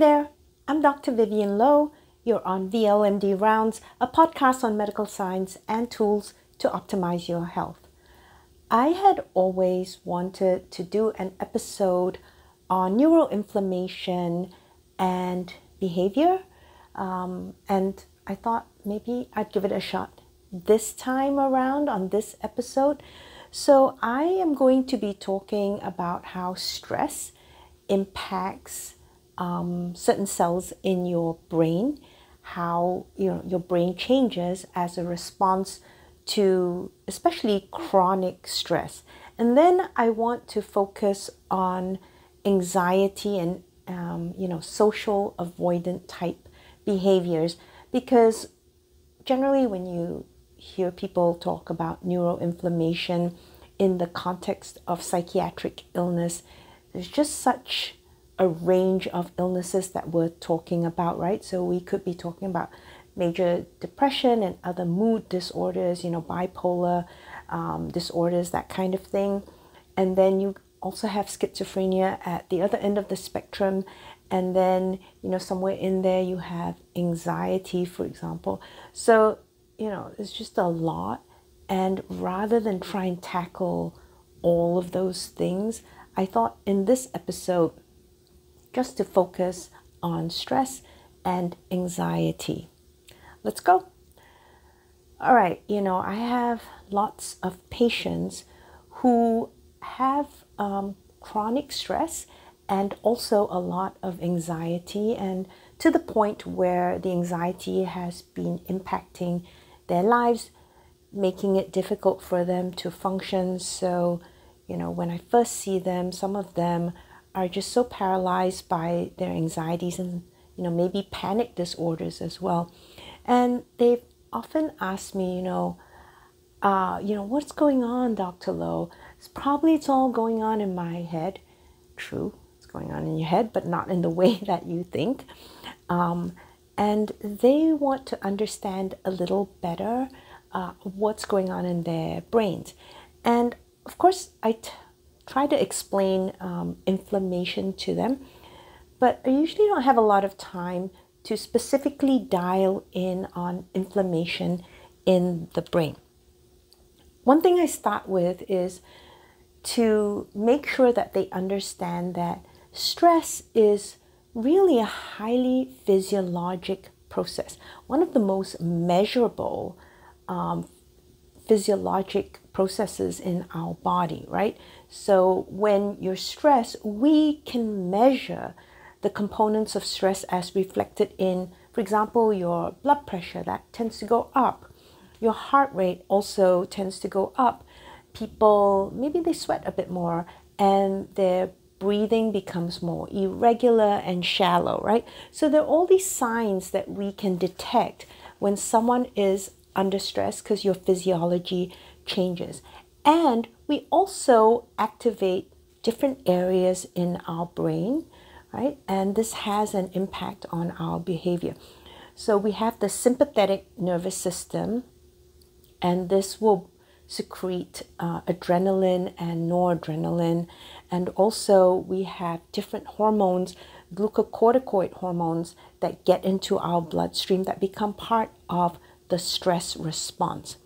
There, I'm Dr. Vyvyane Loh. You're on VLMD Rounds, a podcast on medical science and tools to optimize your health. I had always wanted to do an episode on neuroinflammation and behavior, um, and I thought maybe I'd give it a shot this time around on this episode. So, I am going to be talking about how stress impacts um, certain cells in your brain, how you know, your brain changes as a response to especially chronic stress. And then I want to focus on anxiety and um, you know social avoidant type behaviors because generally when you hear people talk about neuroinflammation in the context of psychiatric illness, there's just such a range of illnesses that we're talking about, right? So we could be talking about major depression and other mood disorders, you know, bipolar um, disorders, that kind of thing. And then you also have schizophrenia at the other end of the spectrum. And then, you know, somewhere in there you have anxiety, for example. So, you know, it's just a lot. And rather than try and tackle all of those things, I thought in this episode, just to focus on stress and anxiety. Let's go. All right, you know, I have lots of patients who have um, chronic stress and also a lot of anxiety, and to the point where the anxiety has been impacting their lives, making it difficult for them to function. So, you know, when I first see them, some of them are just so paralyzed by their anxieties and you know maybe panic disorders as well. And they've often asked me you know uh, you know what's going on dr Loh it's probably it's all going on in my head. True it's going on in your head but not in the way that you think. Um, and they want to understand a little better uh, what's going on in their brains. And of course I t- try to explain um, inflammation to them, but I usually don't have a lot of time to specifically dial in on inflammation in the brain. One thing I start with is to make sure that they understand that stress is really a highly physiologic process, one of the most measurable um, physiologic processes in our body, right? So when you're stressed, we can measure the components of stress as reflected in, for example, your blood pressure that tends to go up. Your heart rate also tends to go up. People, maybe they sweat a bit more and their breathing becomes more irregular and shallow, right? So there are all these signs that we can detect when someone is under stress because your physiology changes. And we also activate different areas in our brain, right? And this has an impact on our behavior. So we have the sympathetic nervous system, and this will secrete uh, adrenaline and noradrenaline. And also, we have different hormones, glucocorticoid hormones, that get into our bloodstream that become part of the stress response.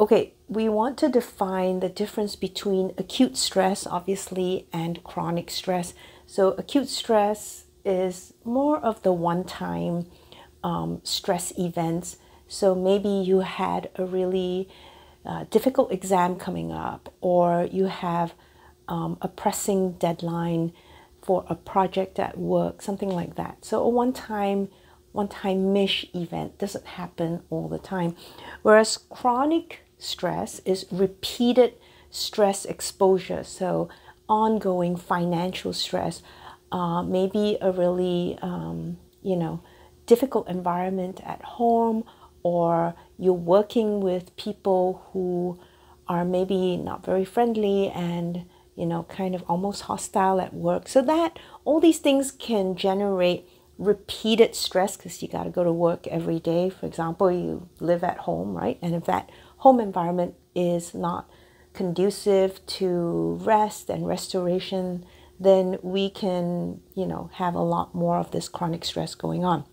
Okay, we want to define the difference between acute stress, obviously, and chronic stress. So, acute stress is more of the one time um, stress events. So, maybe you had a really uh, difficult exam coming up, or you have um, a pressing deadline for a project at work, something like that. So, a one time one time mish event doesn't happen all the time. Whereas chronic stress is repeated stress exposure. So, ongoing financial stress, uh, maybe a really, um, you know, difficult environment at home, or you're working with people who are maybe not very friendly and, you know, kind of almost hostile at work. So, that all these things can generate repeated stress because you got to go to work every day. For example, you live at home, right? And if that home environment is not conducive to rest and restoration, then we can, you know, have a lot more of this chronic stress going on.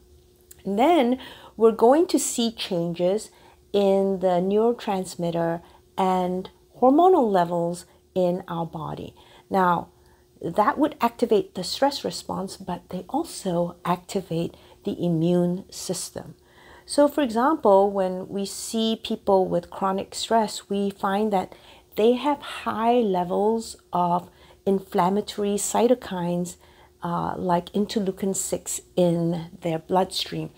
And then we're going to see changes in the neurotransmitter and hormonal levels in our body. Now, that would activate the stress response, but they also activate the immune system. So, for example, when we see people with chronic stress, we find that they have high levels of inflammatory cytokines uh, like interleukin 6 in their bloodstream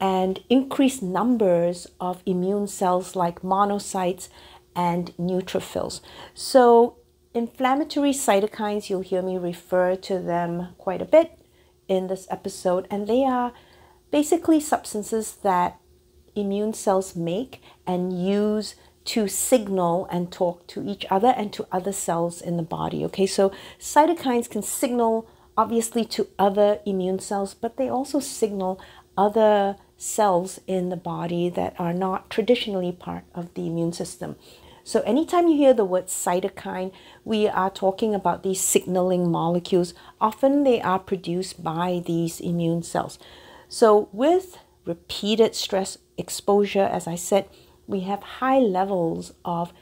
and increased numbers of immune cells like monocytes and neutrophils. So, inflammatory cytokines, you'll hear me refer to them quite a bit in this episode, and they are basically substances that immune cells make and use to signal and talk to each other and to other cells in the body. Okay, so cytokines can signal obviously to other immune cells, but they also signal other cells in the body that are not traditionally part of the immune system. So, anytime you hear the word cytokine, we are talking about these signaling molecules. Often they are produced by these immune cells. So, with repeated stress exposure, as I said, we have high levels of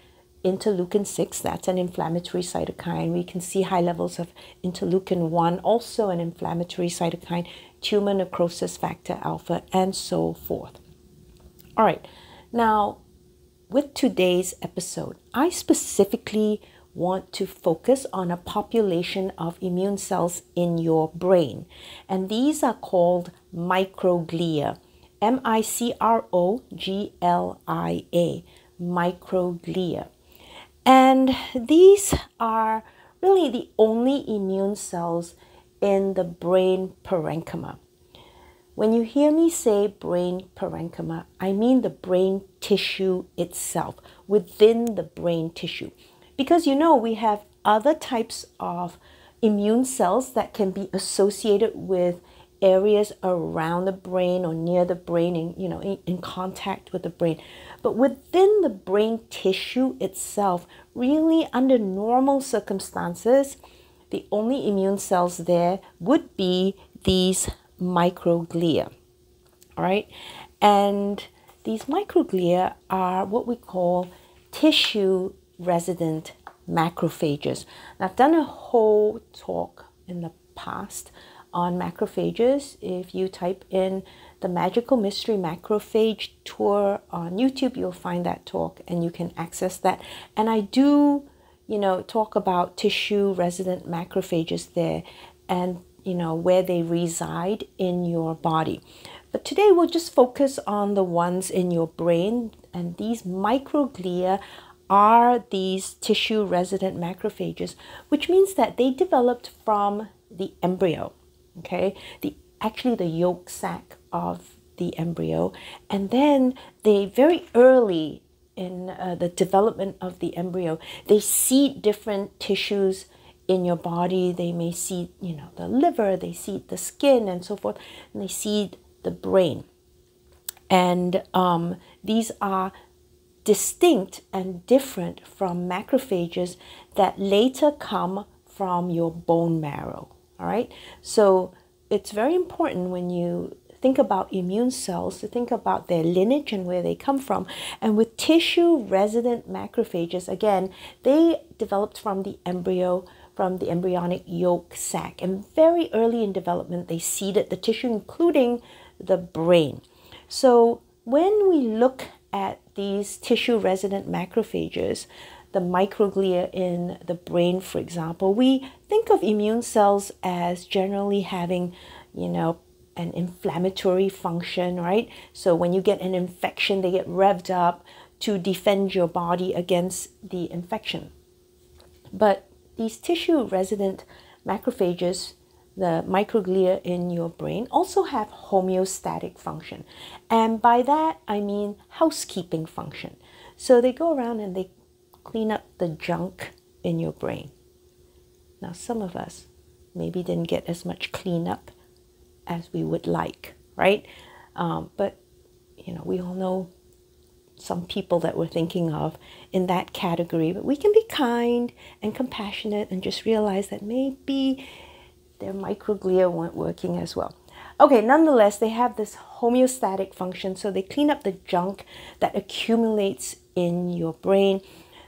interleukin 6, that's an inflammatory cytokine. We can see high levels of interleukin 1, also an inflammatory cytokine, tumor necrosis factor alpha, and so forth. All right, now with today's episode, I specifically want to focus on a population of immune cells in your brain, and these are called microglia. M I C R O G L I A, microglia. And these are really the only immune cells in the brain parenchyma. When you hear me say brain parenchyma, I mean the brain tissue itself, within the brain tissue. Because you know, we have other types of immune cells that can be associated with areas around the brain or near the brain and you know in, in, contact with the brain. But within the brain tissue itself really under normal circumstances the only immune cells there would be these microglia all right and these microglia are what we call tissue resident macrophages i've done a whole talk in the past on macrophages. If you type in the Magical Mystery Macrophage Tour on YouTube, you'll find that talk and you can access that. And I do, you know, talk about tissue resident macrophages there and, you know, where they reside in your body. But today we'll just focus on the ones in your brain, and these microglia are these tissue resident macrophages, which means that they developed from the embryo okay? The actually the yolk sac of the embryo. And then they very early in uh, the development of the embryo they seed different tissues in your body. They may seed you know the liver they seed the skin and so forth and they seed the brain. And um, these are distinct and different from macrophages that later come from your bone marrow all right. So it's very important when you think about immune cells to think about their lineage and where they come from. And with tissue resident macrophages, again, they developed from the embryo, from the embryonic yolk sac. And very early in development, they seeded the tissue, including the brain. So when we look at these tissue resident macrophages, the microglia in the brain, for example, we think of immune cells as generally having, you know, an inflammatory function, right? So when you get an infection, they get revved up to defend your body against the infection. But these tissue resident macrophages, the microglia in your brain, also have homeostatic function. And by that, I mean housekeeping function. So they go around and they clean up the junk in your brain. Now, some of us maybe didn't get as much cleanup as we would like, right? Um, but, you know, we all know some people that we're thinking of in that category, but we can be kind and compassionate and just realize that maybe their microglia weren't working as well. Okay, nonetheless, they have this homeostatic function, so they clean up the junk that accumulates in your brain.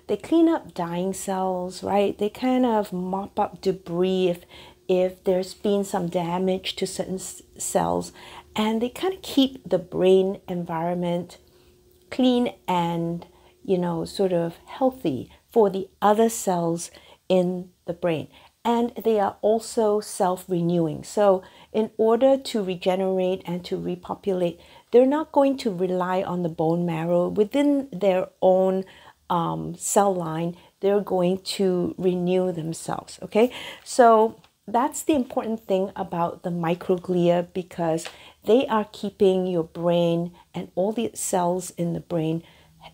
They clean up dying cells, right? They kind of mop up debris if if there's been some damage to certain cells, and they kind of keep the brain environment clean and you know sort of healthy for the other cells in the brain and they are also self-renewing. So in order to regenerate and to repopulate they're not going to rely on the bone marrow within their own um, cell line. They're going to renew themselves okay? So that's the important thing about the microglia because they are keeping your brain and all the cells in the brain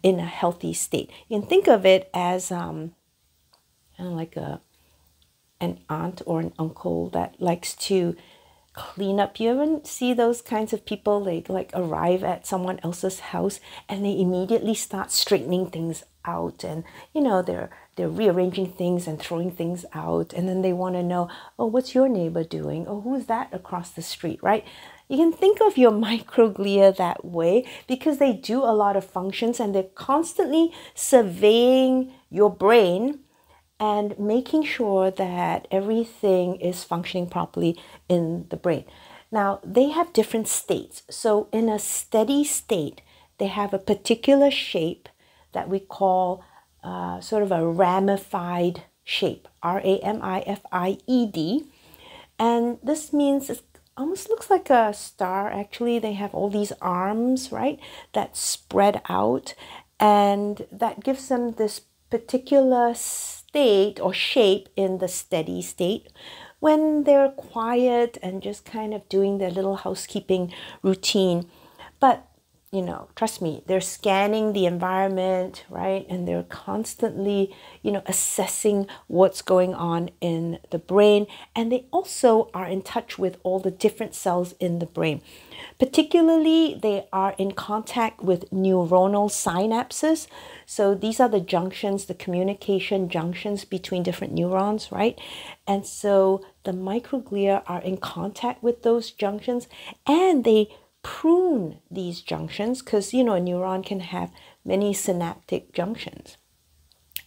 in a healthy state. You can think of it as um, kind of like a an aunt or an uncle that likes to clean up. You ever see those kinds of people? They like arrive at someone else's house and they immediately start straightening things out, and you know they're they're rearranging things and throwing things out, and then they want to know, oh, what's your neighbor doing? Oh, who's that across the street, right? You can think of your microglia that way because they do a lot of functions and they're constantly surveying your brain and making sure that everything is functioning properly in the brain. Now, they have different states. So, in a steady state, they have a particular shape that we call uh, sort of a ramified shape R A M I F I E D. And this means it almost looks like a star actually they have all these arms right that spread out and that gives them this particular state or shape in the steady state when they're quiet and just kind of doing their little housekeeping routine. But you know, trust me, they're scanning the environment, right? And they're constantly, you know, assessing what's going on in the brain. And they also are in touch with all the different cells in the brain. Particularly, they are in contact with neuronal synapses. So these are the junctions, the communication junctions between different neurons, right? And so the microglia are in contact with those junctions and they prune these junctions because you know a neuron can have many synaptic junctions.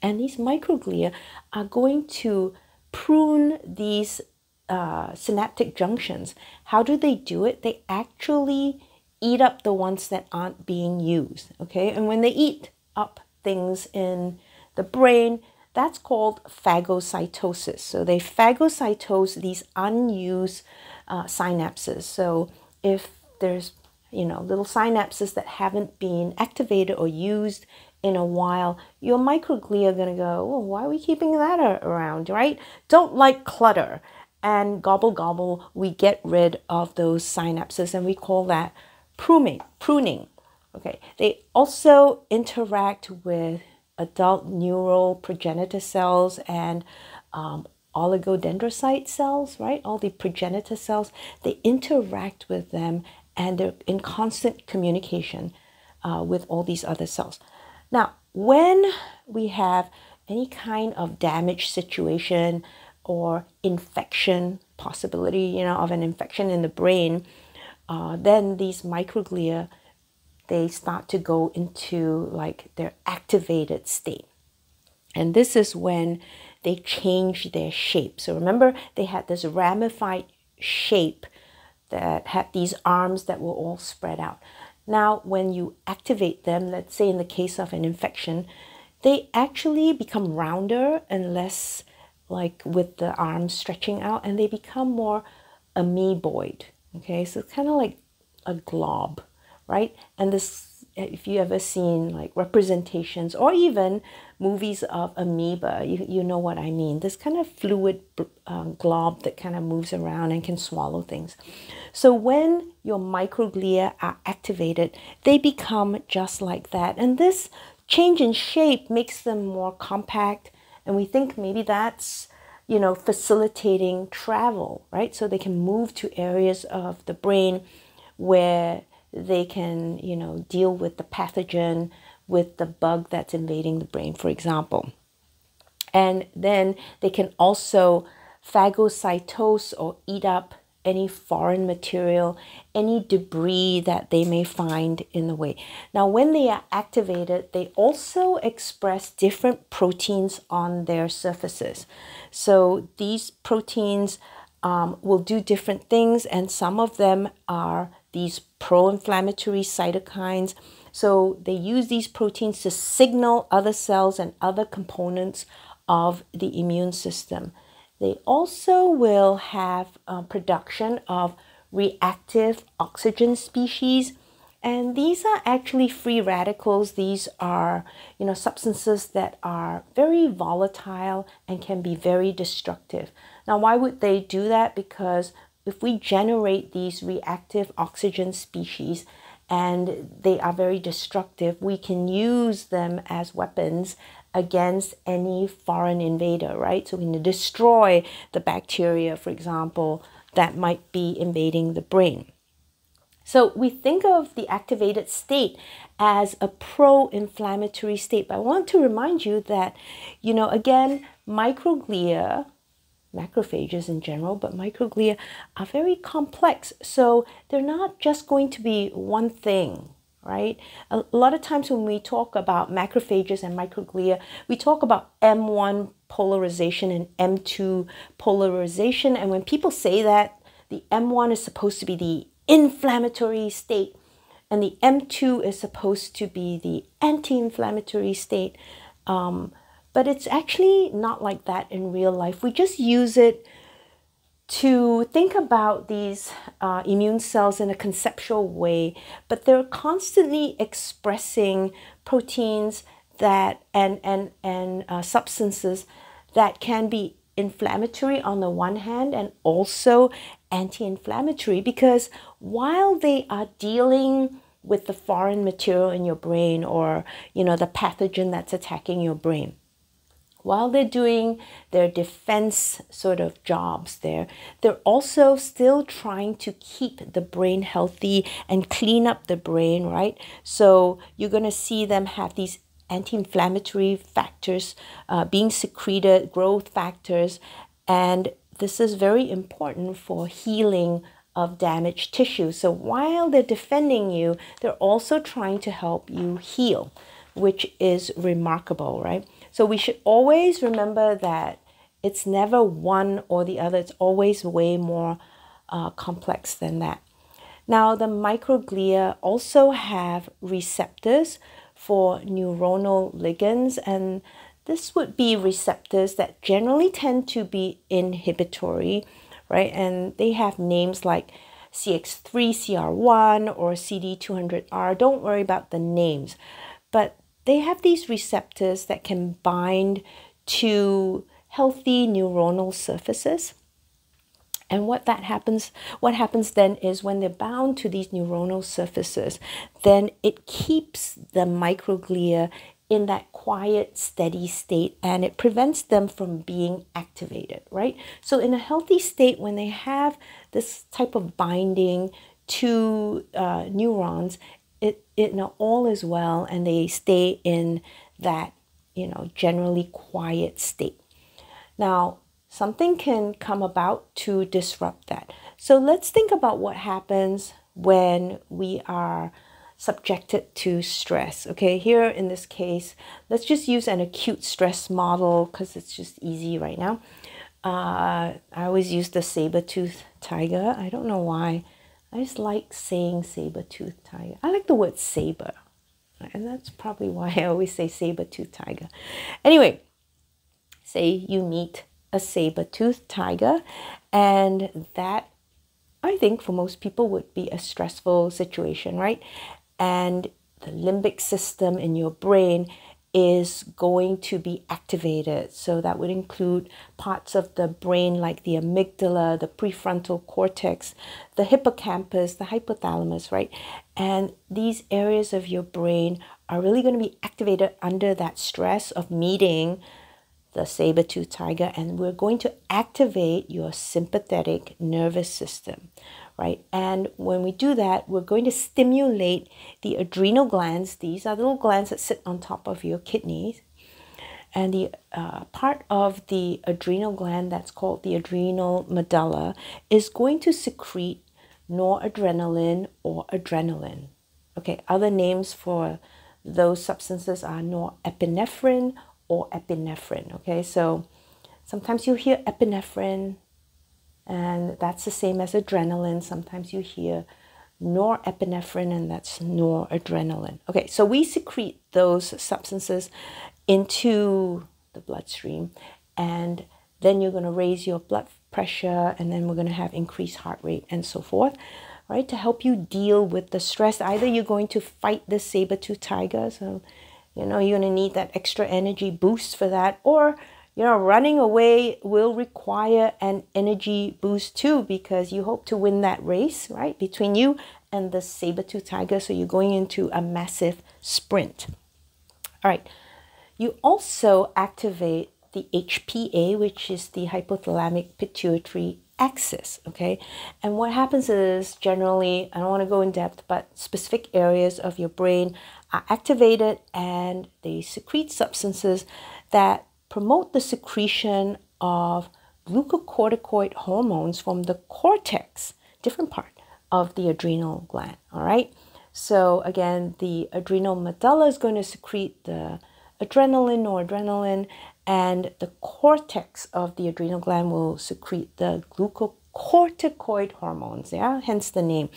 And these microglia are going to prune these uh, synaptic junctions. How do they do it? They actually eat up the ones that aren't being used okay? And when they eat up things in the brain that's called phagocytosis. So they phagocytose these unused uh, synapses. So if there's you know little synapses that haven't been activated or used in a while. Your microglia are going to go well why are we keeping that around? Right? Don't like clutter. And gobble gobble we get rid of those synapses and we call that pruning pruning. Okay? They also interact with adult neural progenitor cells and um, oligodendrocyte cells, right? All the progenitor cells, they interact with them and they're in constant communication uh, with all these other cells. Now, when we have any kind of damage situation or infection possibility, you know, of an infection in the brain, uh, then these microglia they start to go into like their activated state. And this is when they change their shape. So remember, they had this ramified shape that had these arms that were all spread out. Now, when you activate them, let's say in the case of an infection, they actually become rounder and less like with the arms stretching out, and they become more amoeboid. Okay, so it's kind of like a glob, right? And this if you ever seen like representations or even movies of amoeba, you, you know what I mean. This kind of fluid um, glob that kind of moves around and can swallow things. So when your microglia are activated, they become just like that. And this change in shape makes them more compact. And we think maybe that's, you know, facilitating travel, right? So they can move to areas of the brain where they can, you know, deal with the pathogen with the bug that's invading the brain, for example. And then they can also phagocytose or eat up any foreign material, any debris that they may find in the way. Now, when they are activated, they also express different proteins on their surfaces. So these proteins um, will do different things, and some of them are these pro inflammatory cytokines. So they use these proteins to signal other cells and other components of the immune system. They also will have uh, production of reactive oxygen species. And these are actually free radicals. These are, you know, substances that are very volatile and can be very destructive. Now, why would they do that? Because if we generate these reactive oxygen species and they are very destructive, we can use them as weapons against any foreign invader, right? So we can destroy the bacteria, for example, that might be invading the brain. So we think of the activated state as a pro-inflammatory state. But I want to remind you that, you know, again, microglia, macrophages in general, but microglia are very complex. So they're not just going to be one thing, right? A, lot of times when we talk about macrophages and microglia, we talk about M1 polarization and M2 polarization. And when people say that, the M1 is supposed to be the inflammatory state, and the M2 is supposed to be the anti inflammatory state. Um, but it's actually not like that in real life. We just use it to think about these uh, immune cells in a conceptual way, but they're constantly expressing proteins that and and and uh, substances that can be inflammatory on the one hand and also anti-inflammatory because while they are dealing with the foreign material in your brain or you know the pathogen that's attacking your brain while they're doing their defense sort of jobs there, they're also still trying to keep the brain healthy and clean up the brain, right? So you're going to see them have these anti inflammatory factors uh, being secreted, growth factors, and this is very important for healing of damaged tissue. So while they're defending you, they're also trying to help you heal, which is remarkable, right? So we should always remember that it's never one or the other, it's always way more uh, complex than that. Now, the microglia also have receptors for neuronal ligands, and this would be receptors that generally tend to be inhibitory, right? And they have names like CX3CR1 or CD200R. Don't worry about the names, but they have these receptors that can bind to healthy neuronal surfaces. And what that happens, what happens then is when they're bound to these neuronal surfaces, then it keeps the microglia in that quiet, steady state and it prevents them from being activated, right? So, in a healthy state, when they have this type of binding to uh, neurons, it, it you know, all is well and they stay in that you know generally quiet state. Now something can come about to disrupt that. So let's think about what happens when we are subjected to stress okay? Here in this case let's just use an acute stress model because it's just easy right now. Uh, i always use the saber-tooth tiger. I don't know why I just like saying saber-tooth tiger. I like the word saber. And that's probably why I always say saber-tooth tiger. Anyway, say you meet a saber-tooth tiger and that I think for most people would be a stressful situation, right? And the limbic system in your brain is going to be activated. So that would include parts of the brain like the amygdala, the prefrontal cortex, the hippocampus, the hypothalamus, right? And these areas of your brain are really going to be activated under that stress of meeting the saber-tooth tiger and we're going to activate your sympathetic nervous system right? And when we do that we're going to stimulate the adrenal glands. These are little glands that sit on top of your kidneys. And the uh, part of the adrenal gland that's called the adrenal medulla is going to secrete noradrenaline or adrenaline. Okay other names for those substances are norepinephrine or epinephrine. Okay, so sometimes you hear epinephrine, and that's the same as adrenaline. Sometimes you hear norepinephrine, and that's noradrenaline. Okay, so we secrete those substances into the bloodstream, and then you're going to raise your blood pressure, and then we're going to have increased heart rate and so forth. Right, to help you deal with the stress. Either you're going to fight the saber-tooth tiger, so you know, you're going to need that extra energy boost for that. Or, you know, running away will require an energy boost too because you hope to win that race, right? Between you and the saber-tooth tiger. So you're going into a massive sprint. All right. You also activate the HPA, which is the hypothalamic pituitary axis okay and what happens is generally i don't want to go in depth but specific areas of your brain are activated and they secrete substances that promote the secretion of glucocorticoid hormones from the cortex, different part of the adrenal gland. All right. So again, the adrenal medulla is going to secrete the adrenaline or adrenaline, and the cortex of the adrenal gland will secrete the glucocorticoid hormones. Yeah, hence the name.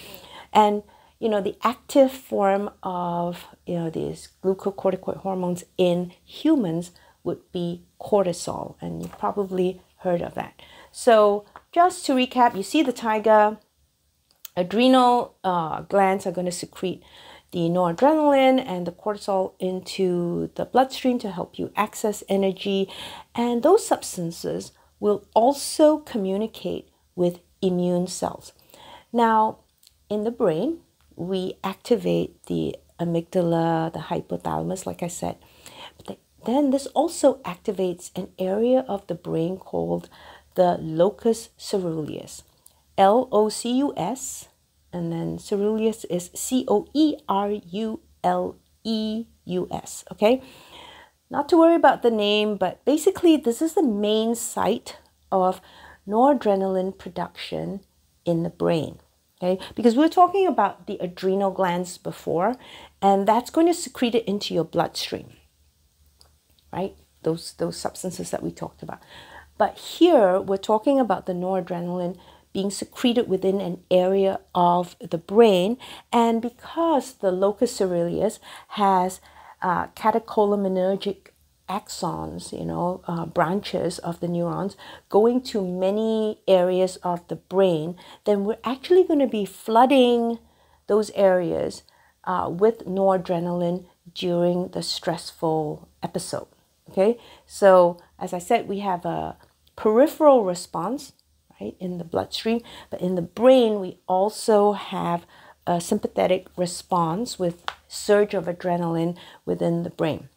And you know, the active form of, you know, these glucocorticoid hormones in humans would be cortisol. And you've probably heard of that. So just to recap, you see the tiger, adrenal uh, glands are going to secrete the noradrenaline and the cortisol into the bloodstream to help you access energy. And those substances will also communicate with immune cells. Now, in the brain, we activate the amygdala, the hypothalamus, like I said. But then this also activates an area of the brain called the locus coeruleus. L O C U S, and then coeruleus is C O E R U L E U S. Okay? Not to worry about the name, but basically, this is the main site of noradrenaline production in the brain okay? Because we were talking about the adrenal glands before, and that's going to secrete it into your bloodstream, right? Those, those substances that we talked about. But here, we're talking about the noradrenaline being secreted within an area of the brain, and because the locus coeruleus has uh, catecholaminergic axons, you know, uh, branches of the neurons going to many areas of the brain, then we're actually going to be flooding those areas uh, with noradrenaline during the stressful episode. Okay, so as I said, we have a peripheral response, right, in the bloodstream, but in the brain, we also have a sympathetic response with surge of adrenaline within the brain.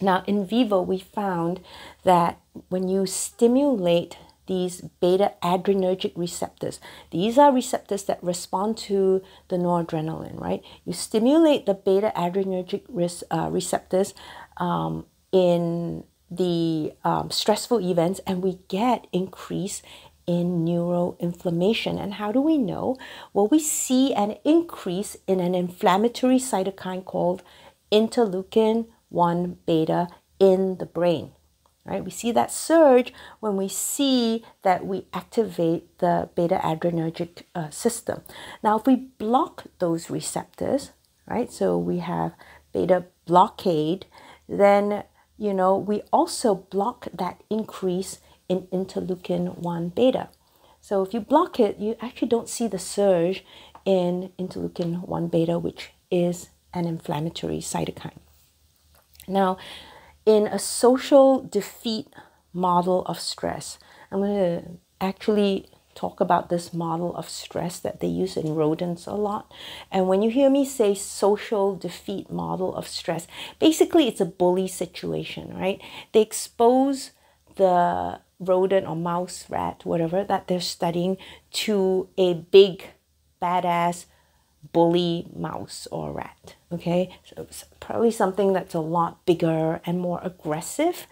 Now, in vivo, we found that when you stimulate these beta adrenergic receptors, these are receptors that respond to the noradrenaline, right? You stimulate the beta adrenergic uh, receptors um, in the um, stressful events, and we get increase in neuroinflammation. And how do we know? Well, we see an increase in an inflammatory cytokine called interleukin 1 beta in the brain. Right? We see that surge when we see that we activate the beta adrenergic uh, system. Now, if we block those receptors, right? So we have beta blockade, then you know we also block that increase in interleukin 1 beta. So if you block it, you actually don't see the surge in interleukin 1 beta, which is an inflammatory cytokine. Now, in a social defeat model of stress, I'm going to actually talk about this model of stress that they use in rodents a lot. And when you hear me say social defeat model of stress, basically it's a bully situation, right? They expose the rodent or mouse, rat, whatever that they're studying to a big, badass bully mouse or rat. Okay, so it's probably something that's a lot bigger and more aggressive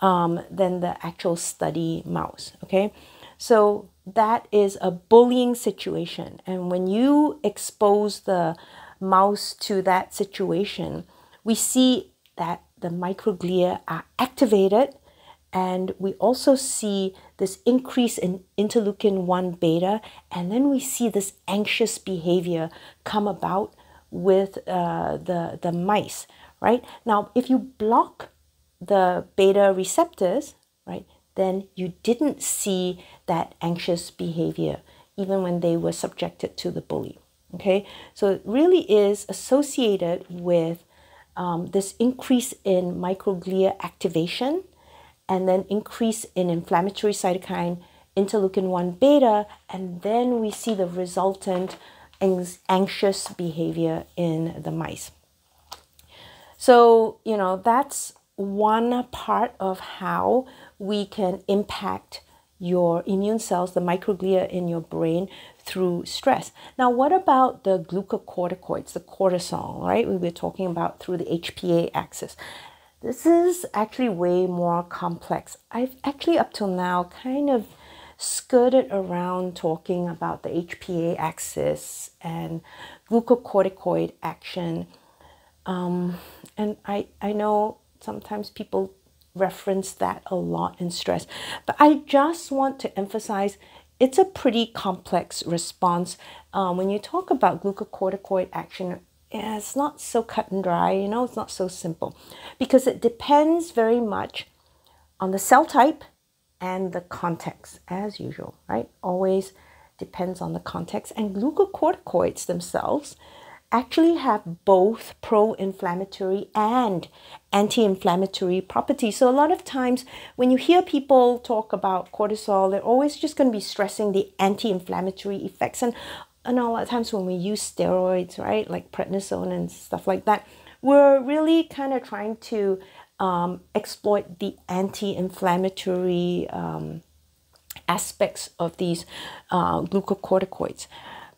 um, than the actual study mouse. Okay, so that is a bullying situation, and when you expose the mouse to that situation, we see that the microglia are activated. And we also see this increase in interleukin 1 beta, and then we see this anxious behavior come about with uh, the, the mice, right? Now, if you block the beta receptors, right, then you didn't see that anxious behavior even when they were subjected to the bully. Okay, so it really is associated with um, this increase in microglia activation and then increase in inflammatory cytokine interleukin 1 beta, and then we see the resultant anxious behavior in the mice. So, you know, that's one part of how we can impact your immune cells, the microglia in your brain through stress. Now, what about the glucocorticoids, the cortisol, right? We were talking about through the HPA axis. This is actually way more complex. I've actually up till now kind of skirted around talking about the HPA axis and glucocorticoid action. Um, and I, I know sometimes people reference that a lot in stress, but I just want to emphasize it's a pretty complex response. Um, when you talk about glucocorticoid action it's not so cut and dry, you know, it's not so simple because it depends very much on the cell type and the context, as usual, right? Always depends on the context. And glucocorticoids themselves actually have both pro inflammatory and anti inflammatory properties. So, a lot of times when you hear people talk about cortisol, they're always just going to be stressing the anti inflammatory effects. And and a lot of times when we use steroids, right, like prednisone and stuff like that, we're really kind of trying to um, exploit the anti-inflammatory um, aspects of these uh, glucocorticoids.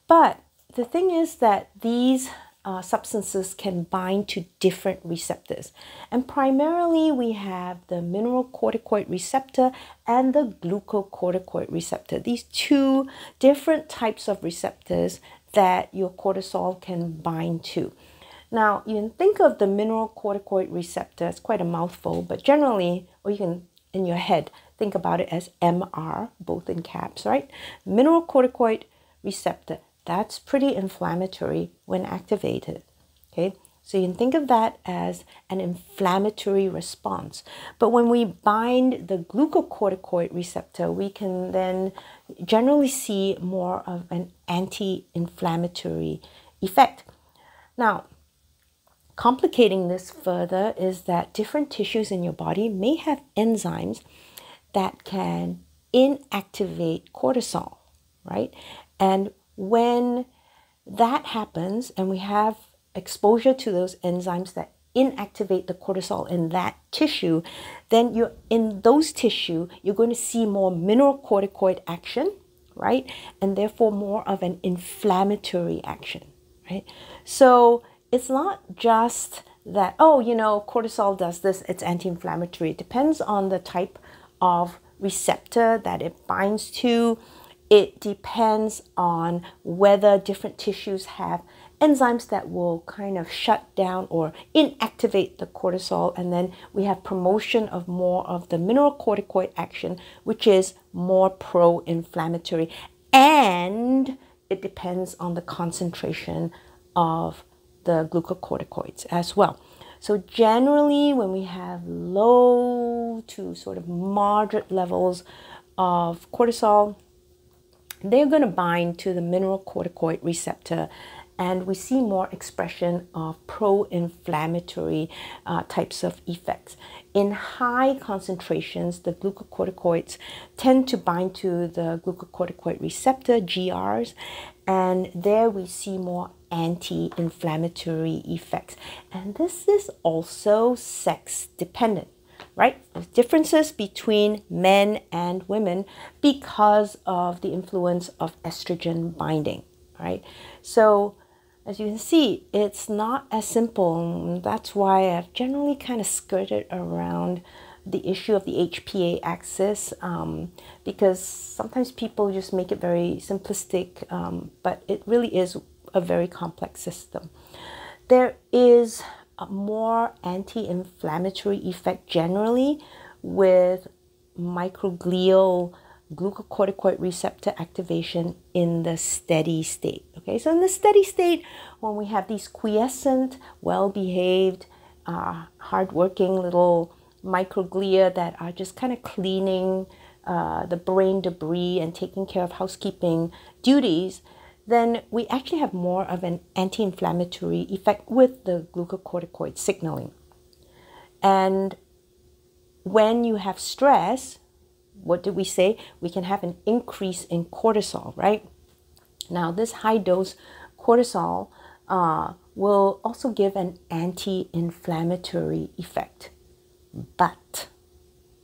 But the thing is that these uh, substances can bind to different receptors. And primarily, we have the mineralocorticoid receptor and the glucocorticoid receptor. These two different types of receptors that your cortisol can bind to. Now, you can think of the mineralocorticoid receptor it's quite a mouthful, but generally, or you can in your head think about it as MR, both in caps, right? Mineralocorticoid receptor that's pretty inflammatory when activated. Okay, so you can think of that as an inflammatory response. But when we bind the glucocorticoid receptor, we can then generally see more of an anti inflammatory effect. Now, complicating this further is that different tissues in your body may have enzymes that can inactivate cortisol, right? And when that happens and we have exposure to those enzymes that inactivate the cortisol in that tissue, then you're in those tissue, you're going to see more mineralocorticoid action, right? And therefore more of an inflammatory action, right? So it's not just that, oh, you know, cortisol does this, it's anti-inflammatory. It depends on the type of receptor that it binds to it depends on whether different tissues have enzymes that will kind of shut down or inactivate the cortisol. And then we have promotion of more of the mineralocorticoid action which is more pro-inflammatory. And it depends on the concentration of the glucocorticoids as well. So generally when we have low to sort of moderate levels of cortisol they're going to bind to the mineralocorticoid receptor and we see more expression of pro-inflammatory uh, types of effects. in high concentrations, the glucocorticoids tend to bind to the glucocorticoid receptor, GRs, and there we see more anti inflammatory effects. And this is also sex dependent, right? Differences between men and women because of the influence of estrogen binding, right? So, as you can see, it's not as simple. That's why I've generally kind of skirted around the issue of the HPA axis um, because sometimes people just make it very simplistic, um, but it really is a very complex system. There is more anti inflammatory effect generally with microglial glucocorticoid receptor activation in the steady state. Okay, so in the steady state, when we have these quiescent, well behaved, uh, hardworking little microglia that are just kind of cleaning uh, the brain debris and taking care of housekeeping duties, then we actually have more of an anti inflammatory effect with the glucocorticoid signaling. And when you have stress, what did we say? We can have an increase in cortisol, right? Now, this high dose cortisol uh, will also give an anti inflammatory effect. But,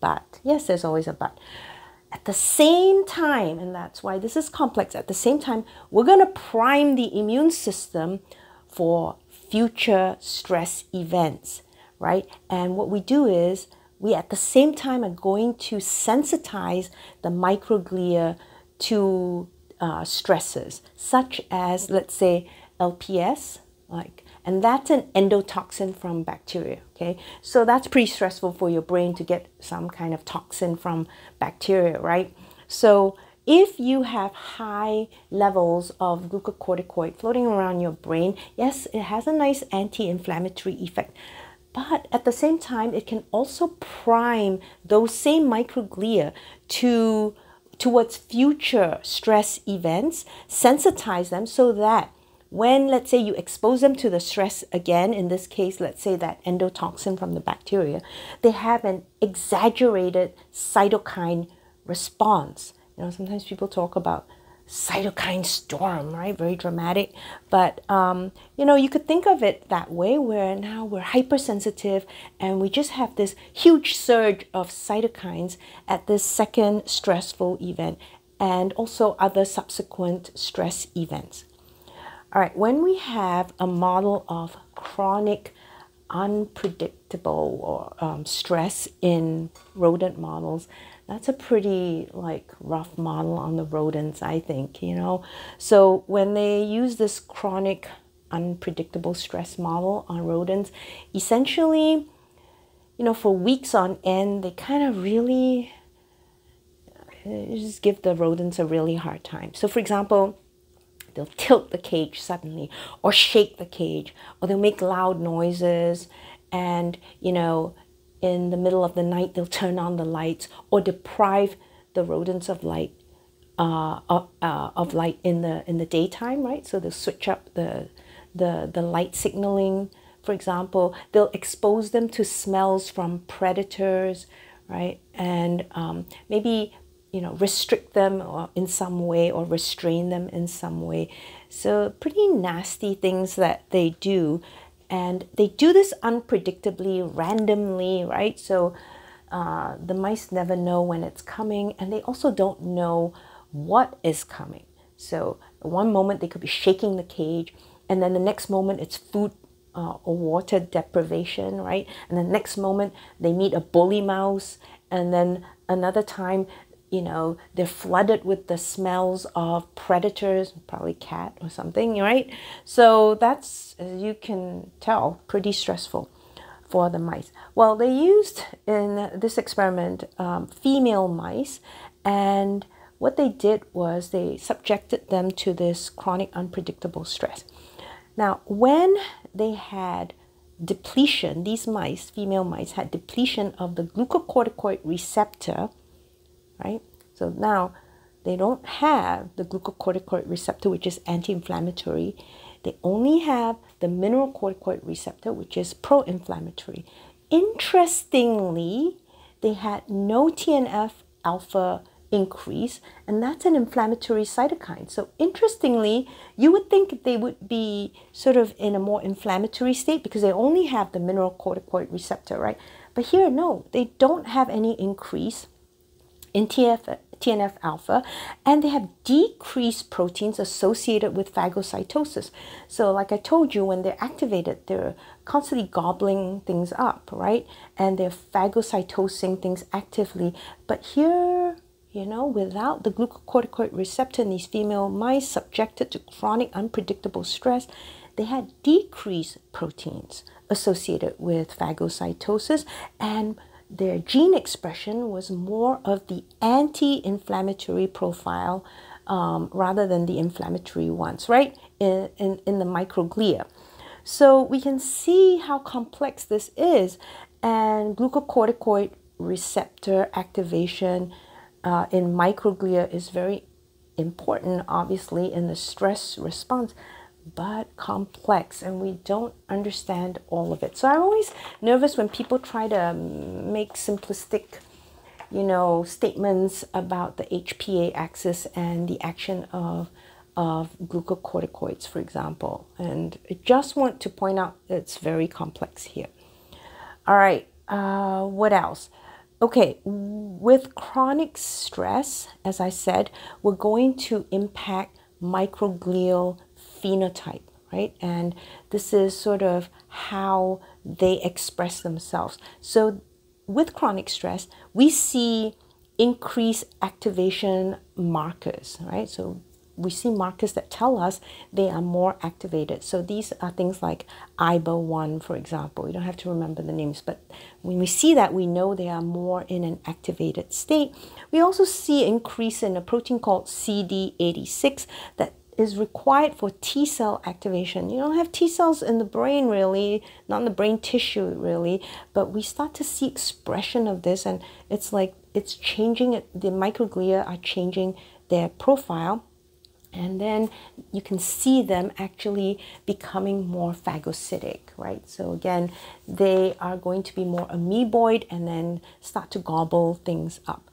but, yes, there's always a but. At the same time, and that's why this is complex, at the same time, we're going to prime the immune system for future stress events, right? And what we do is we at the same time are going to sensitize the microglia to uh, stresses, such as, let's say, LPS, like, and that's an endotoxin from bacteria. Okay, so that's pretty stressful for your brain to get some kind of toxin from bacteria, right? So if you have high levels of glucocorticoid floating around your brain, yes, it has a nice anti-inflammatory effect. But at the same time, it can also prime those same microglia to towards future stress events, sensitize them so that when, let's say, you expose them to the stress again, in this case, let's say that endotoxin from the bacteria, they have an exaggerated cytokine response. You know, sometimes people talk about cytokine storm, right? Very dramatic. But, um, you know, you could think of it that way where now we're hypersensitive and we just have this huge surge of cytokines at this second stressful event and also other subsequent stress events. All right, when we have a model of chronic unpredictable or um, stress in rodent models, that's a pretty like rough model on the rodents, I think, you know. So when they use this chronic unpredictable stress model on rodents, essentially, you know, for weeks on end, they kind of really just give the rodents a really hard time. So for example, they'll tilt the cage suddenly or shake the cage or they'll make loud noises. And you know in the middle of the night they'll turn on the lights or deprive the rodents of light uh, of, uh, of light in the in the daytime right? So they'll switch up the the the light signaling for example. They'll expose them to smells from predators right? And um, maybe you know restrict them or in some way or restrain them in some way so pretty nasty things that they do and they do this unpredictably, randomly, right? So uh, the mice never know when it's coming, and they also don't know what is coming. So one moment they could be shaking the cage, and then the next moment it's food uh, or water deprivation, right? And the next moment they meet a bully mouse, and then another time you know, they're flooded with the smells of predators, probably cat or something, right? So that's, as you can tell, pretty stressful for the mice. Well, they used in this experiment um, female mice, and what they did was they subjected them to this chronic unpredictable stress. Now, when they had depletion, these mice, female mice, had depletion of the glucocorticoid receptor right? So now they don't have the glucocorticoid receptor, which is anti-inflammatory. They only have the mineralocorticoid receptor, which is pro-inflammatory. Interestingly, they had no TNF alpha increase, and that's an inflammatory cytokine. So, interestingly, you would think they would be sort of in a more inflammatory state because they only have the mineralocorticoid receptor, right? But here, no, they don't have any increase in TF, TNF alpha, and they have decreased proteins associated with phagocytosis. So, like I told you, when they're activated, they're constantly gobbling things up, right? And they're phagocytosing things actively. But here, you know, without the glucocorticoid receptor in these female mice subjected to chronic unpredictable stress, they had decreased proteins associated with phagocytosis and their gene expression was more of the anti-inflammatory profile um, rather than the inflammatory ones, right? In, in, in the microglia. So we can see how complex this is and glucocorticoid receptor activation uh, in microglia is very important, obviously, in the stress response, but complex, and we don't understand all of it. So I'm always nervous when people try to um, make simplistic, you know, statements about the HPA axis and the action of of glucocorticoids, for example. And I just want to point out it's very complex here. All right, uh, what else? Okay, with chronic stress, as I said, we're going to impact microglial phenotype, right? And this is sort of how they express themselves. So, with chronic stress, we see increased activation markers, right? So, we see markers that tell us they are more activated. So these are things like IBA1, for example. You don't have to remember the names, but when we see that, we know they are more in an activated state. We also see increase in a protein called CD86 that is required for T cell activation. You don't have T cells in the brain really, not in the brain tissue really, but we start to see expression of this and it's like it's changing it. The microglia are changing their profile and then you can see them actually becoming more phagocytic, right? So again, they are going to be more amoeboid and then start to gobble things up.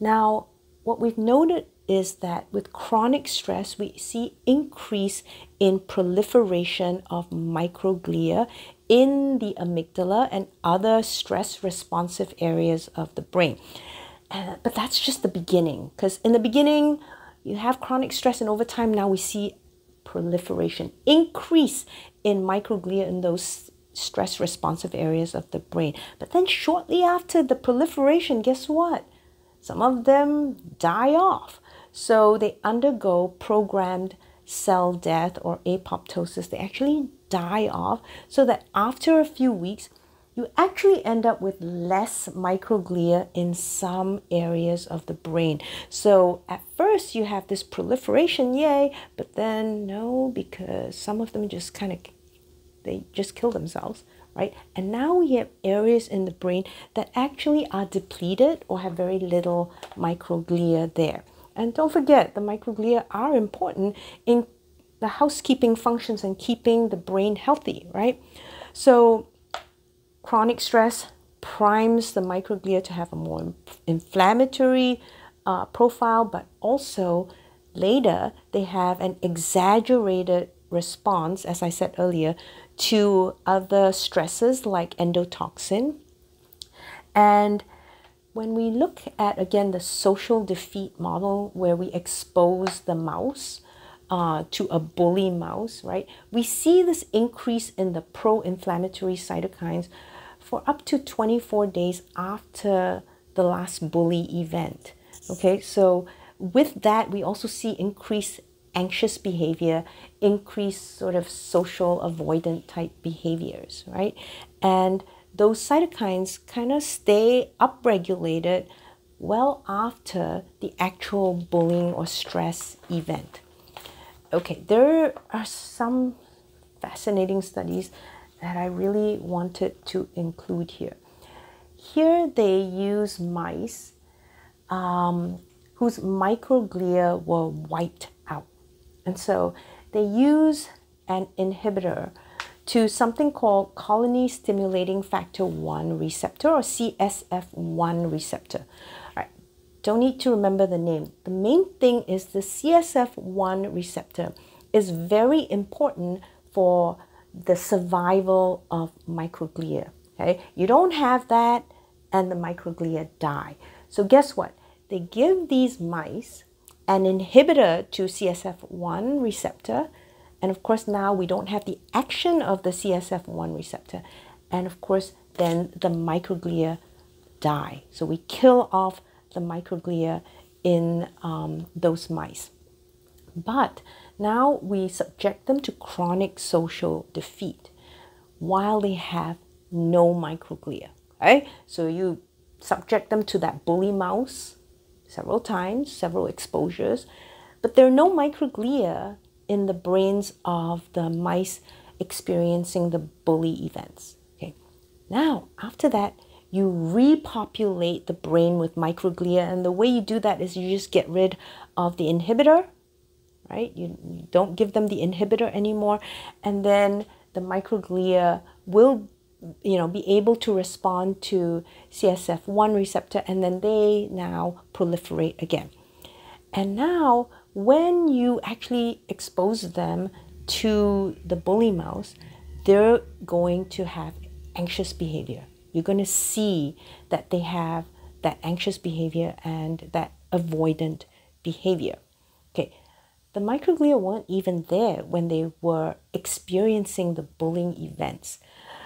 Now, what we've noted is that with chronic stress, we see increase in proliferation of microglia in the amygdala and other stress responsive areas of the brain. Uh, but that's just the beginning, because in the beginning, you have chronic stress, and over time, now we see proliferation, increase in microglia in those stress responsive areas of the brain. But then, shortly after the proliferation, guess what? Some of them die off. So they undergo programmed cell death or apoptosis. They actually die off so that after a few weeks, you actually end up with less microglia in some areas of the brain. So at first you have this proliferation, yay, but then no, because some of them just kind of they just kill themselves, right? And now we have areas in the brain that actually are depleted or have very little microglia there. And don't forget, the microglia are important in the housekeeping functions and keeping the brain healthy, right? So chronic stress primes the microglia to have a more inflammatory uh, profile, but also later they have an exaggerated response, as I said earlier, to other stresses like endotoxin. And when we look at again the social defeat model where we expose the mouse uh, to a bully mouse, right, we see this increase in the pro inflammatory cytokines for up to 24 days after the last bully event. Okay, so with that, we also see increased anxious behavior, increased sort of social avoidant type behaviors, right? And those cytokines kind of stay upregulated well after the actual bullying or stress event. Okay, there are some fascinating studies that I really wanted to include here. Here they use mice um, whose microglia were wiped out. And so they use an inhibitor to something called colony stimulating factor 1 receptor or CSF1 receptor. Right, don't need to remember the name. The main thing is the CSF1 receptor is very important for the survival of microglia. Okay, you don't have that and the microglia die. So guess what? They give these mice an inhibitor to CSF1 receptor and of course, now we don't have the action of the CSF1 receptor. And of course, then the microglia die. So we kill off the microglia in um, those mice. But now we subject them to chronic social defeat while they have no microglia. Right? So you subject them to that bully mouse several times, several exposures, but there are no microglia in the brains of the mice experiencing the bully events. Okay. Now, after that, you repopulate the brain with microglia, and the way you do that is you just get rid of the inhibitor, right? You, you don't give them the inhibitor anymore, and then the microglia will you know be able to respond to CSF1 receptor and then they now proliferate again. And now when you actually expose them to the bully mouse, they're going to have anxious behavior. You're going to see that they have that anxious behavior and that avoidant behavior. Okay, the microglia weren't even there when they were experiencing the bullying events.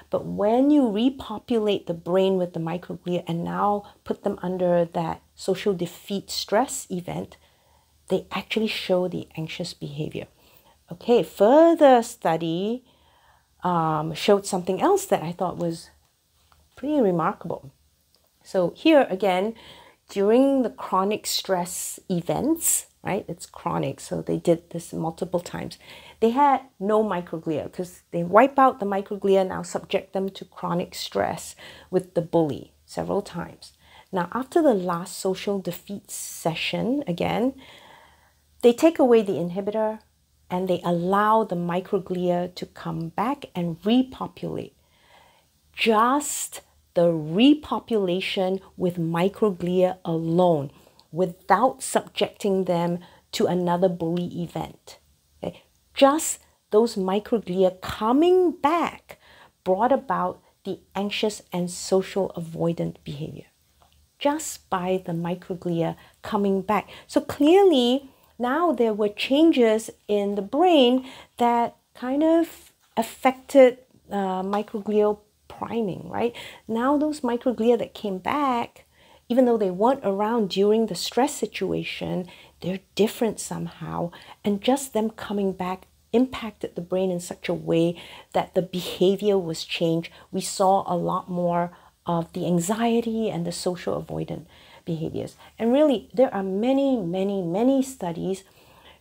But when you repopulate the brain with the microglia and now put them under that social defeat stress event, they actually show the anxious behavior. Okay, further study um, showed something else that I thought was pretty remarkable. So here again, during the chronic stress events, right? It's chronic, so they did this multiple times. They had no microglia because they wipe out the microglia now, subject them to chronic stress with the bully several times. Now, after the last social defeat session, again, they take away the inhibitor and they allow the microglia to come back and repopulate. Just the repopulation with microglia alone without subjecting them to another bully event. Okay? Just those microglia coming back brought about the anxious and social avoidant behavior just by the microglia coming back. So clearly, now there were changes in the brain that kind of affected uh, microglial priming, right? Now those microglia that came back, even though they weren't around during the stress situation, they're different somehow. And just them coming back impacted the brain in such a way that the behavior was changed. We saw a lot more of the anxiety and the social avoidant behaviors. And really, there are many, many, many studies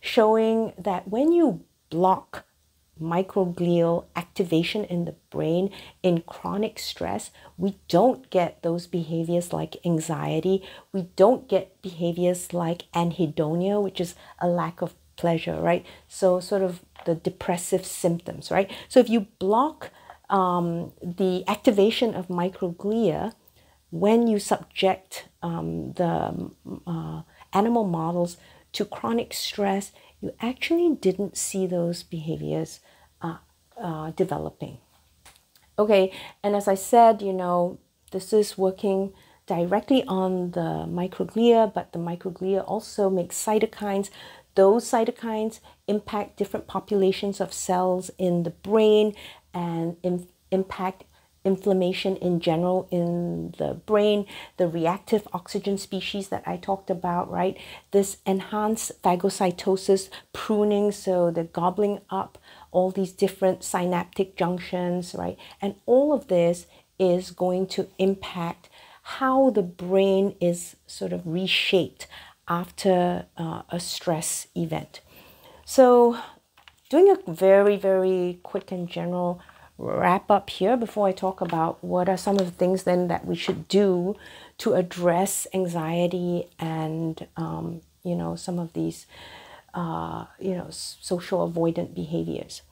showing that when you block microglial activation in the brain in chronic stress, we don't get those behaviors like anxiety. We don't get behaviors like anhedonia, which is a lack of pleasure, right? So, sort of the depressive symptoms, right? So, if you block um, the activation of microglia, when you subject um, the uh, animal models to chronic stress, you actually didn't see those behaviors uh, uh, developing. Okay, and as I said, you know, this is working directly on the microglia, but the microglia also make cytokines. Those cytokines impact different populations of cells in the brain and in, impact inflammation in general in the brain, the reactive oxygen species that I talked about, right? This enhanced phagocytosis pruning, so the gobbling up all these different synaptic junctions, right? And all of this is going to impact how the brain is sort of reshaped after uh, a stress event. So, doing a very, very quick and general wrap up here before I talk about what are some of the things then that we should do to address anxiety and um, you know some of these uh, you know social avoidant behaviors.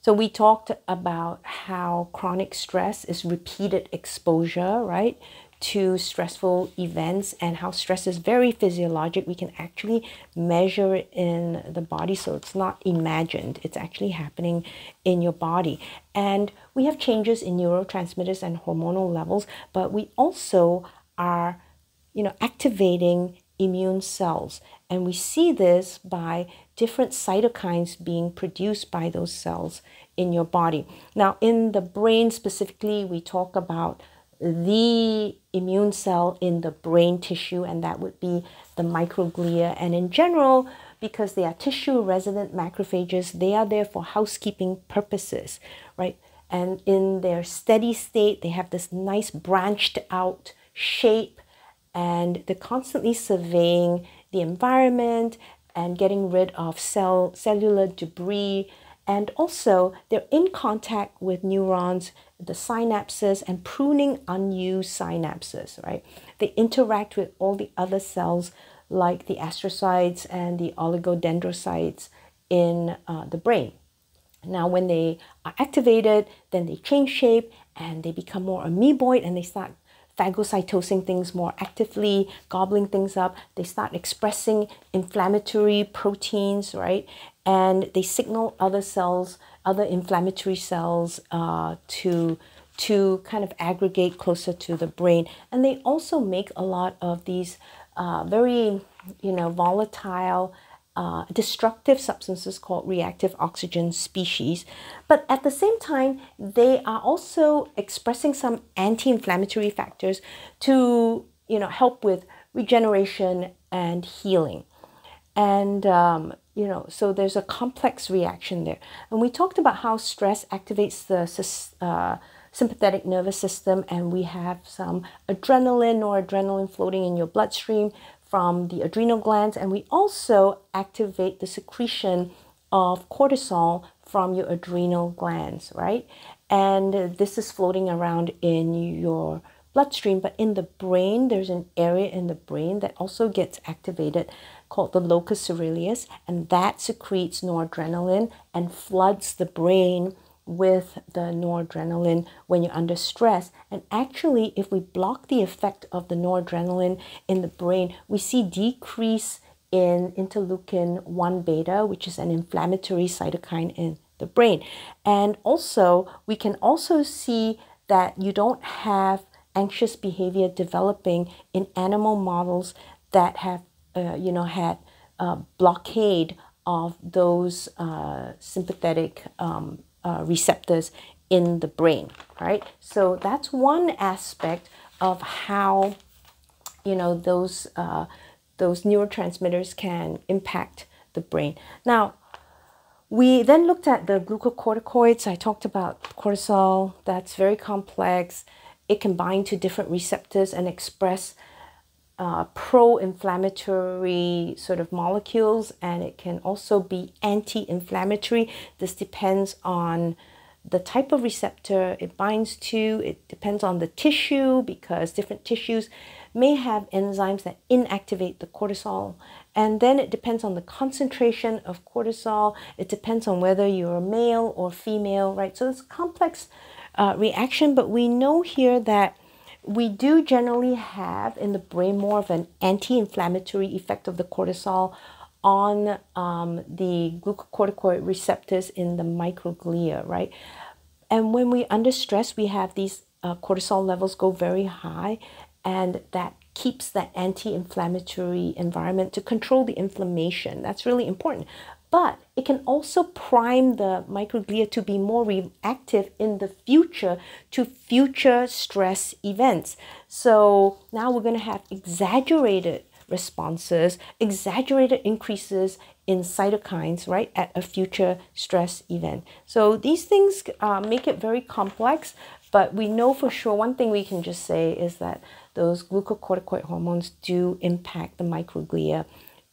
So we talked about how chronic stress is repeated exposure, right, to stressful events and how stress is very physiologic. We can actually measure it in the body, so it's not imagined. It's actually happening in your body. And we have changes in neurotransmitters and hormonal levels, but we also are, you know, activating immune cells. And we see this by different cytokines being produced by those cells in your body. Now, in the brain specifically, we talk about the immune cell in the brain tissue, and that would be the microglia. And in general, because they are tissue resident macrophages, they are there for housekeeping purposes, right? And in their steady state, they have this nice branched out shape and they're constantly surveying the environment and getting rid of cell cellular debris and also they're in contact with neurons the synapses and pruning unused synapses right they interact with all the other cells like the astrocytes and the oligodendrocytes in uh, the brain now when they are activated then they change shape and they become more amoeboid and they start phagocytosing things more actively, gobbling things up. They start expressing inflammatory proteins, right? And they signal other cells, other inflammatory cells uh, to to kind of aggregate closer to the brain. And they also make a lot of these uh, very, you know, volatile uh, destructive substances called reactive oxygen species. But at the same time, they are also expressing some anti-inflammatory factors to you know help with regeneration and healing. And um, you know, so there's a complex reaction there. And we talked about how stress activates the uh, sympathetic nervous system, and we have some adrenaline or adrenaline floating in your bloodstream from the adrenal glands, and we also activate the secretion of cortisol from your adrenal glands, right? And this is floating around in your bloodstream, but in the brain, there's an area in the brain that also gets activated called the locus coeruleus, and that secretes noradrenaline and floods the brain with the noradrenaline when you're under stress. And actually, if we block the effect of the noradrenaline in the brain, we see decrease in interleukin 1 beta, which is an inflammatory cytokine in the brain. And also, we can also see that you don't have anxious behavior developing in animal models that have, uh, you know, had uh, blockade of those uh, sympathetic um, uh, receptors in the brain, right? So that's one aspect of how you know those uh, those neurotransmitters can impact the brain. Now, we then looked at the glucocorticoids. I talked about cortisol. That's very complex. It can bind to different receptors and express uh, pro-inflammatory sort of molecules and it can also be anti-inflammatory. This depends on the type of receptor it binds to. It depends on the tissue because different tissues may have enzymes that inactivate the cortisol. And then it depends on the concentration of cortisol. It depends on whether you're male or female, right? So it's complex uh, reaction, but we know here that we do generally have in the brain more of an anti-inflammatory effect of the cortisol on um, the glucocorticoid receptors in the microglia, right? And when we under stress, we have these uh, cortisol levels go very high, and that keeps that anti-inflammatory environment to control the inflammation. That's really important but it can also prime the microglia to be more reactive in the future to future stress events. So now we're going to have exaggerated responses, exaggerated increases in cytokines, right, at a future stress event. So these things uh, make it very complex, but we know for sure one thing we can just say is that those glucocorticoid hormones do impact the microglia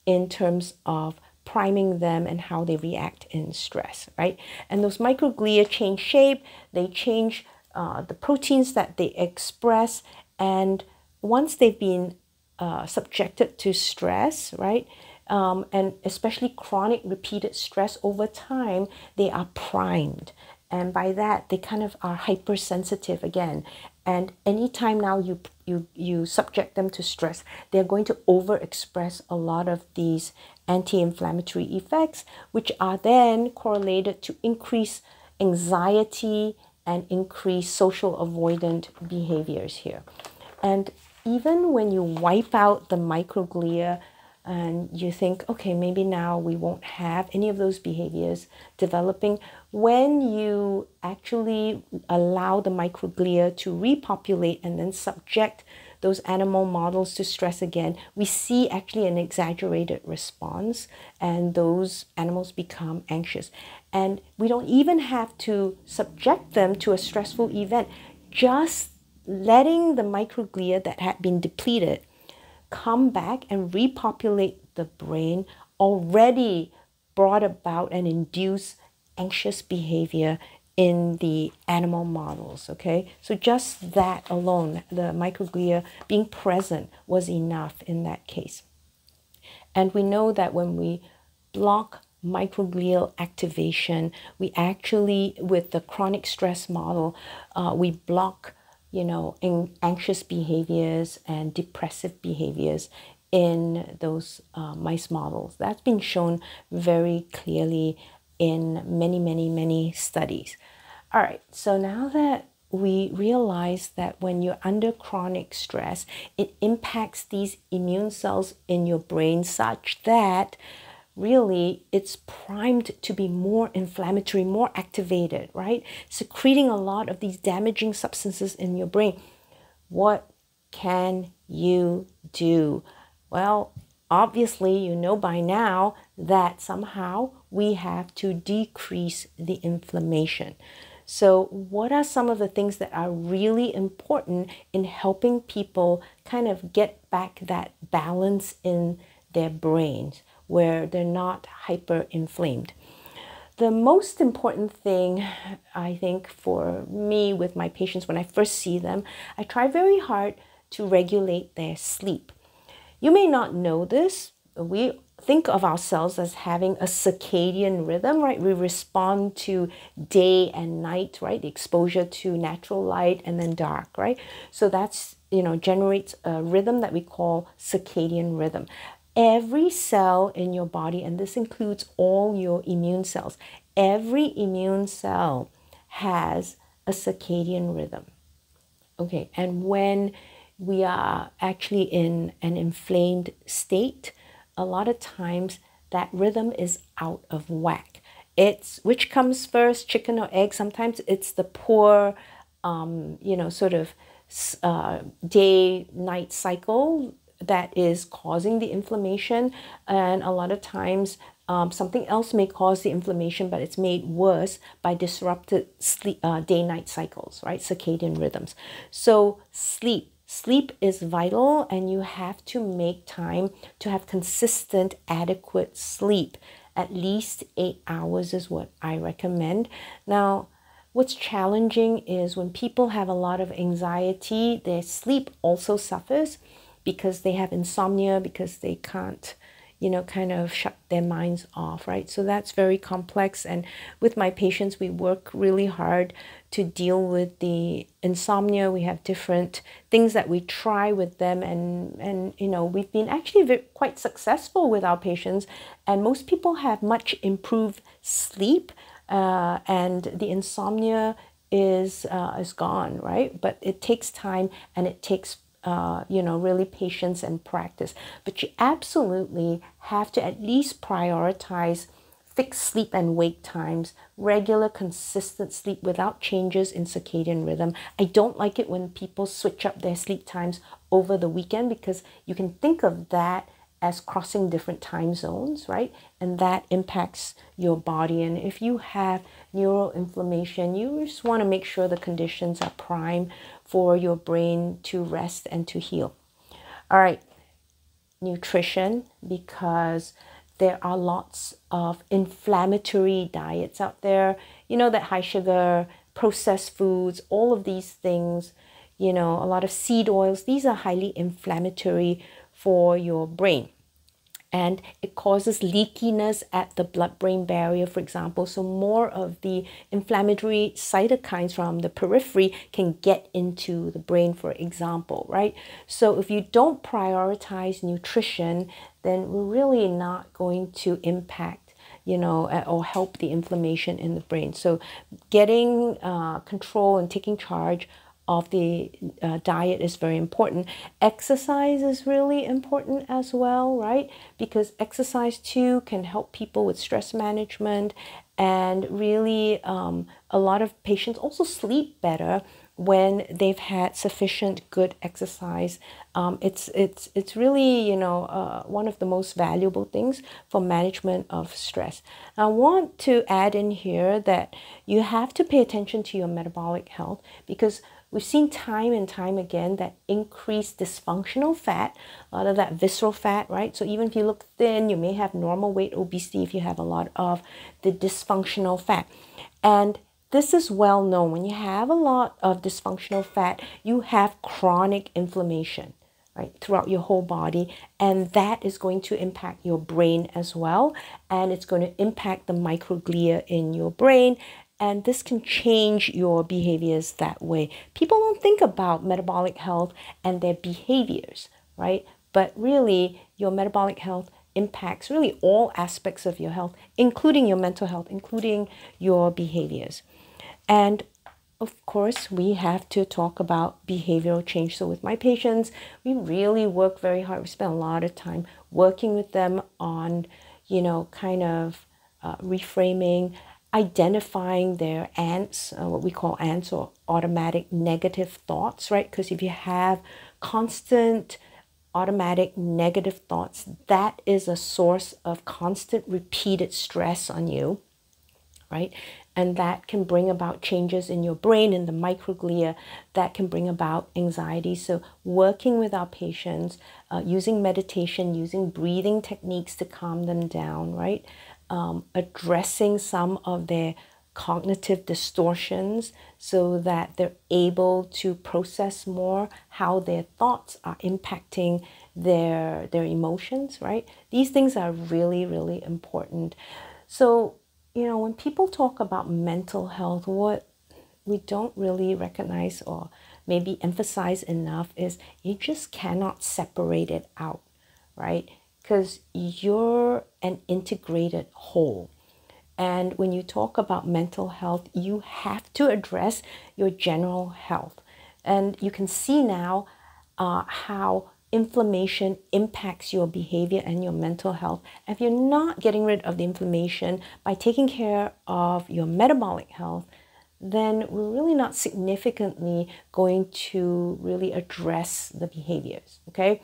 in terms of priming them and how they react in stress, right? And those microglia change shape, they change uh, the proteins that they express, and once they've been uh, subjected to stress, right, um, and especially chronic repeated stress over time, they are primed. And by that, they kind of are hypersensitive again. And anytime now you, you, you subject them to stress, they're going to overexpress a lot of these anti inflammatory effects, which are then correlated to increase anxiety and increase social avoidant behaviors here. And even when you wipe out the microglia and you think, okay, maybe now we won't have any of those behaviors developing, when you actually allow the microglia to repopulate and then subject those animal models to stress again, we see actually an exaggerated response and those animals become anxious. And we don't even have to subject them to a stressful event. Just letting the microglia that had been depleted come back and repopulate the brain already brought about and induced anxious behavior in the animal models. Okay, so just that alone, the microglia being present was enough in that case. And we know that when we block microglial activation, we actually, with the chronic stress model, uh, we block, you know, anxious behaviors and depressive behaviors in those uh, mice models. That's been shown very clearly in many, many, many studies. All right, so now that we realize that when you're under chronic stress, it impacts these immune cells in your brain such that really it's primed to be more inflammatory, more activated, right? Secreting a lot of these damaging substances in your brain. What can you do? Well, obviously, you know by now that somehow we have to decrease the inflammation. So, what are some of the things that are really important in helping people kind of get back that balance in their brains where they're not hyper inflamed? The most important thing, I think, for me with my patients when I first see them, I try very hard to regulate their sleep. You may not know this. We think of ourselves as having a circadian rhythm, right? We respond to day and night, right? The exposure to natural light and then dark, right? So that's, you know, generates a rhythm that we call circadian rhythm. Every cell in your body, and this includes all your immune cells, every immune cell has a circadian rhythm. Okay, and when we are actually in an inflamed state, a lot of times that rhythm is out of whack. It's which comes first, chicken or egg? Sometimes it's the poor, um, you know, sort of uh, day night cycle that is causing the inflammation. And a lot of times, um, something else may cause the inflammation, but it's made worse by disrupted sleep, uh, day night cycles, right? Circadian rhythms. So, sleep Sleep is vital, and you have to make time to have consistent, adequate sleep. At least eight hours is what I recommend. Now, what's challenging is when people have a lot of anxiety, their sleep also suffers because they have insomnia, because they can't you know, kind of shut their minds off, right? So that's very complex. And with my patients, we work really hard to deal with the insomnia. We have different things that we try with them, and and you know, we've been actually quite successful with our patients. And most people have much improved sleep, uh, and the insomnia is uh, is gone, right? But it takes time and it takes uh, you know, really patience and practice. But you absolutely have to at least prioritize fixed sleep and wake times, regular, consistent sleep without changes in circadian rhythm. I don't like it when people switch up their sleep times over the weekend because you can think of that as crossing different time zones, right? And that impacts your body. And if you have neuroinflammation, you just want to make sure the conditions are prime for your brain to rest and to heal. All right, nutrition, because there are lots of inflammatory diets out there. You know, that high sugar, processed foods, all of these things, you know, a lot of seed oils, these are highly inflammatory for your brain. And it causes leakiness at the blood brain barrier, for example. So, more of the inflammatory cytokines from the periphery can get into the brain, for example, right? So, if you don't prioritize nutrition, then we're really not going to impact you know, or help the inflammation in the brain. So, getting uh, control and taking charge of the uh, diet is very important. Exercise is really important as well, right? Because exercise too can help people with stress management and really um, a lot of patients also sleep better when they've had sufficient good exercise. Um, it's it's it's really you know uh, one of the most valuable things for management of stress. I want to add in here that you have to pay attention to your metabolic health because We've seen time and time again that increased dysfunctional fat, a lot of that visceral fat, right? So even if you look thin, you may have normal weight obesity if you have a lot of the dysfunctional fat. And this is well known. When you have a lot of dysfunctional fat, you have chronic inflammation. Right, throughout your whole body, and that is going to impact your brain as well, and it's going to impact the microglia in your brain, and this can change your behaviors that way. People don't think about metabolic health and their behaviors, right? But really, your metabolic health impacts really all aspects of your health, including your mental health, including your behaviors. And of course, we have to talk about behavioral change. So, with my patients, we really work very hard. We spend a lot of time working with them on, you know, kind of uh, reframing identifying their ants, uh, what we call ants or automatic negative thoughts, right? Because if you have constant automatic negative thoughts, that is a source of constant repeated stress on you, right? And that can bring about changes in your brain in the microglia that can bring about anxiety. So, working with our patients, uh, using meditation, using breathing techniques to calm them down, right? Um, addressing some of their cognitive distortions so that they're able to process more how their thoughts are impacting their their emotions right? These things are really really important. So you know when people talk about mental health what we don't really recognize or maybe emphasize enough is you just cannot separate it out right because you're an integrated whole. And when you talk about mental health, you have to address your general health. And you can see now uh, how inflammation impacts your behavior and your mental health. If you're not getting rid of the inflammation by taking care of your metabolic health, then we're really not significantly going to really address the behaviors. Okay.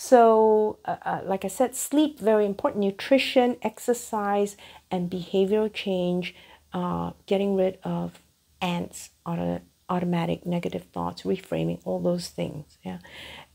So, uh, uh, like I said, sleep very important. Nutrition, exercise, and behavioral change. Uh, getting rid of ants, auto, automatic negative thoughts, reframing, all those things. Yeah,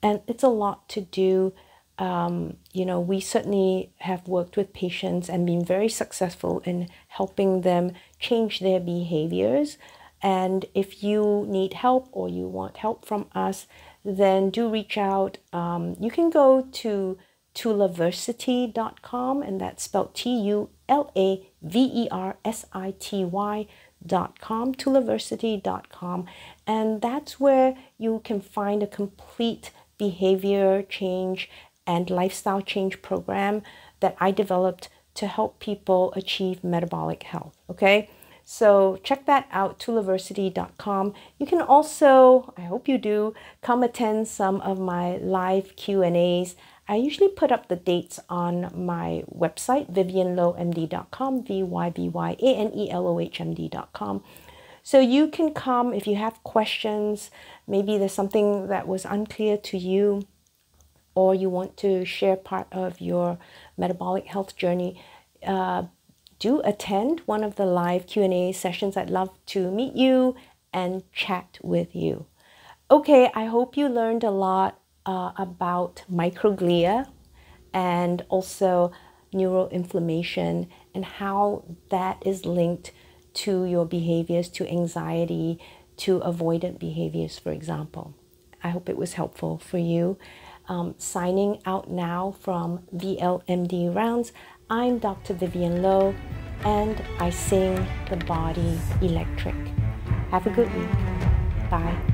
and it's a lot to do. Um, you know, we certainly have worked with patients and been very successful in helping them change their behaviors. And if you need help or you want help from us, then do reach out. Um, you can go to tulaversity.com, and that's spelled T U L A V E R S I T Y dot com tulaversity.com and that's where you can find a complete behavior change and lifestyle change program that I developed to help people achieve metabolic health okay so check that out, tulaversity.com. You can also, I hope you do, come attend some of my live Q&As. I usually put up the dates on my website, vyvyanelohmd.com, V-Y-V-Y-A-N-E-L-O-H-M-D.com. So you can come if you have questions, maybe there's something that was unclear to you, or you want to share part of your metabolic health journey. Uh, do attend one of the live Q&A sessions. I'd love to meet you and chat with you. Okay, I hope you learned a lot uh, about microglia and also neuroinflammation and how that is linked to your behaviors, to anxiety, to avoidant behaviors, for example. I hope it was helpful for you. um, signing out now from VLMD Rounds. I'm Dr. Vyvyane Loh, and I sing the body electric. Have a good week. Bye.